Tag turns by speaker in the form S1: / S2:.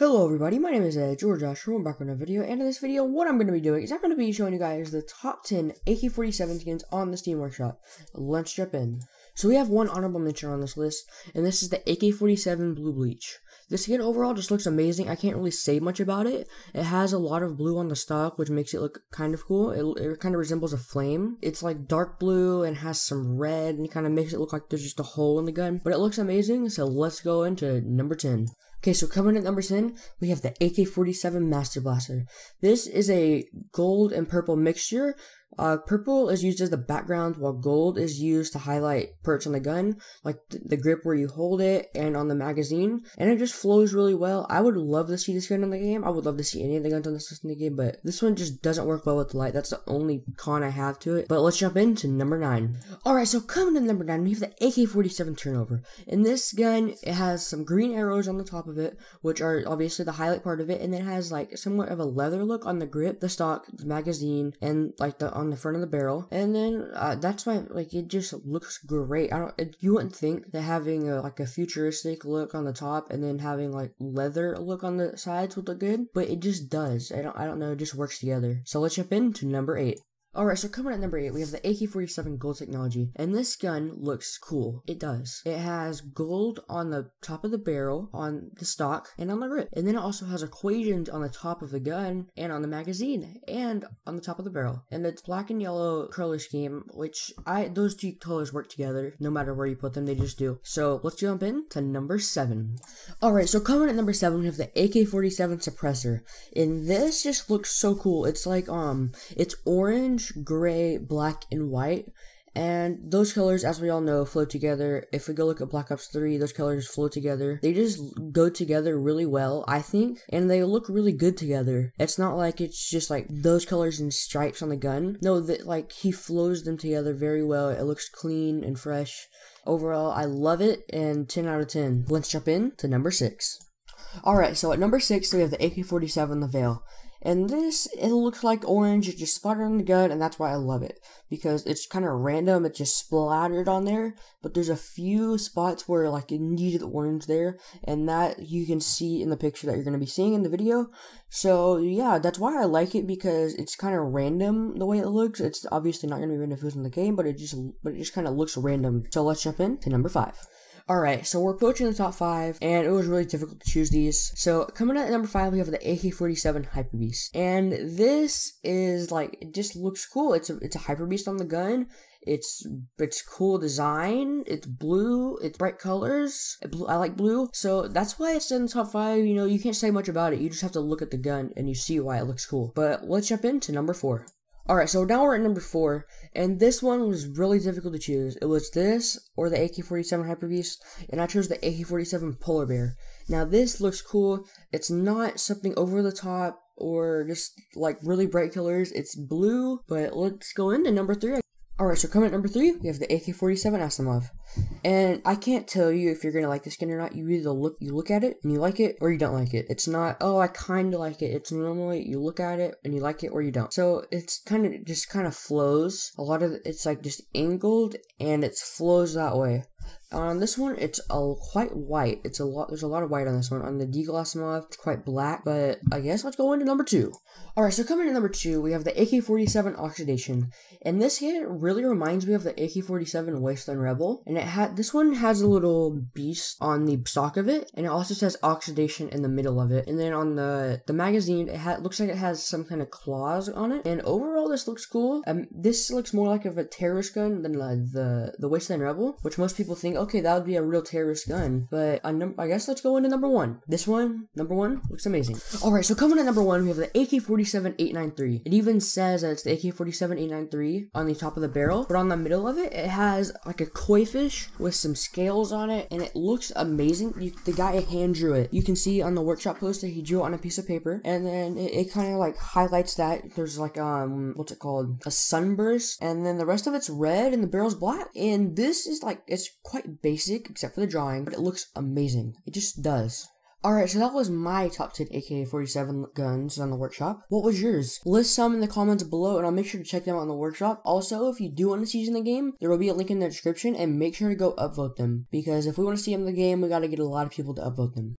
S1: Hello everybody, my name is uh, George Josh, we're back with another video, and in this video, what I'm going to be doing is I'm going to be showing you guys the top 10 AK-47 skins on the Steam Workshop. Let's jump in. So we have one honorable mention on this list, and this is the AK-47 Blue Bleach. This skin overall just looks amazing, I can't really say much about it. It has a lot of blue on the stock, which makes it look kind of cool. It, it kind of resembles a flame. It's like dark blue and has some red, and kind of makes it look like there's just a hole in the gun, but it looks amazing, so let's go into number 10. Okay, so coming at number 10, we have the AK-47 Master Blaster. This is a gold and purple mixture uh, purple is used as the background, while gold is used to highlight perks on the gun, like th the grip where you hold it and on the magazine, and it just flows really well. I would love to see this gun in the game. I would love to see any of the guns on this list in the game, but this one just doesn't work well with the light. That's the only con I have to it. But let's jump into number 9. Alright, so coming to number 9, we have the AK-47 turnover. In this gun, it has some green arrows on the top of it, which are obviously the highlight part of it, and it has like somewhat of a leather look on the grip, the stock, the magazine, and like the on the front of the barrel. And then uh, that's why like it just looks great. I don't it, you wouldn't think that having a, like a futuristic look on the top and then having like leather look on the sides would look good, but it just does. I don't I don't know. It just works together. So let's jump into number eight. Alright, so coming at number 8, we have the AK-47 gold technology, and this gun looks cool. It does. It has gold on the top of the barrel, on the stock, and on the grip. And then it also has equations on the top of the gun, and on the magazine, and on the top of the barrel. And it's black and yellow color scheme, which I those two colors work together, no matter where you put them, they just do. So let's jump in to number 7. Alright, so coming at number 7, we have the AK-47 suppressor. And this just looks so cool. It's like, um, it's orange orange, gray, black, and white. And those colors, as we all know, flow together. If we go look at Black Ops 3, those colors flow together. They just go together really well, I think. And they look really good together. It's not like it's just like those colors and stripes on the gun. No, that like he flows them together very well. It looks clean and fresh. Overall, I love it and 10 out of 10. Let's jump in to number 6. Alright, so at number 6, we have the AK-47 The Veil. And this, it looks like orange, it just splattered on the gun, and that's why I love it. Because it's kind of random, it just splattered on there, but there's a few spots where, like, it needed orange there, and that you can see in the picture that you're going to be seeing in the video. So, yeah, that's why I like it, because it's kind of random the way it looks. It's obviously not going to be random if it's in the game, but it just, but it just kind of looks random. So let's jump in to number 5. Alright, so we're approaching the top five, and it was really difficult to choose these. So, coming at number five, we have the AK-47 Hyper Beast. And this is, like, it just looks cool. It's a, it's a Hyper Beast on the gun. It's it's cool design. It's blue. It's bright colors. I like blue, so that's why it's in the top five. You know, you can't say much about it. You just have to look at the gun and you see why it looks cool. But let's jump into number four. Alright, so now we're at number 4, and this one was really difficult to choose. It was this or the AK-47 Hyper Beast, and I chose the AK-47 Polar Bear. Now this looks cool, it's not something over the top or just like really bright colors, it's blue, but let's go into number 3. Alright, so coming at number 3, we have the AK-47 Asiimov. And I can't tell you if you're gonna like the skin or not. You either look you look at it and you like it or you don't like it. It's not oh I kinda like it. It's normally you look at it and you like it or you don't. So it's kind of just kind of flows. A lot of it's like just angled and it flows that way. On this one, it's a quite white. It's a lot. There's a lot of white on this one. On the Deagle Asiimov, it's quite black. But I guess let's go into number two. All right, so coming to number two, we have the AK-47 Oxidation, and this hit really reminds me of the AK-47 Wasteland Rebel. And it had this one has a little beast on the stock of it, and it also says Oxidation in the middle of it. And then on the the magazine, it ha- looks like it has some kind of claws on it. And overall, this looks cool. Um, this looks more like of a terrorist gun than uh, the the Wasteland Rebel, which most people think okay, that would be a real terrorist gun. But num- I guess let's go into number one. This one, number one, looks amazing. All right, so coming at number one, we have the AK-47 893. It even says that it's the AK-47 893 on the top of the barrel, but on the middle of it, it has like a koi fish with some scales on it, and it looks amazing. You, the guy hand drew it. You can see on the workshop poster, he drew it on a piece of paper, and then it, it kind of like highlights that. There's like, um, what's it called? A sunburst, and then the rest of it's red, and the barrel's black. And this is like, it's quite basic except for the drawing, but it looks amazing. It just does. Alright, so that was my top 10 AK-47 guns on the workshop. What was yours? List some in the comments below and I'll make sure to check them out in the workshop. Also, if you do want to see in the game, there will be a link in the description and make sure to go upvote them. Because if we want to see them in the game, we gotta get a lot of people to upvote them.